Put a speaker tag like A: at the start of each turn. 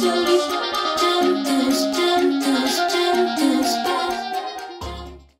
A: still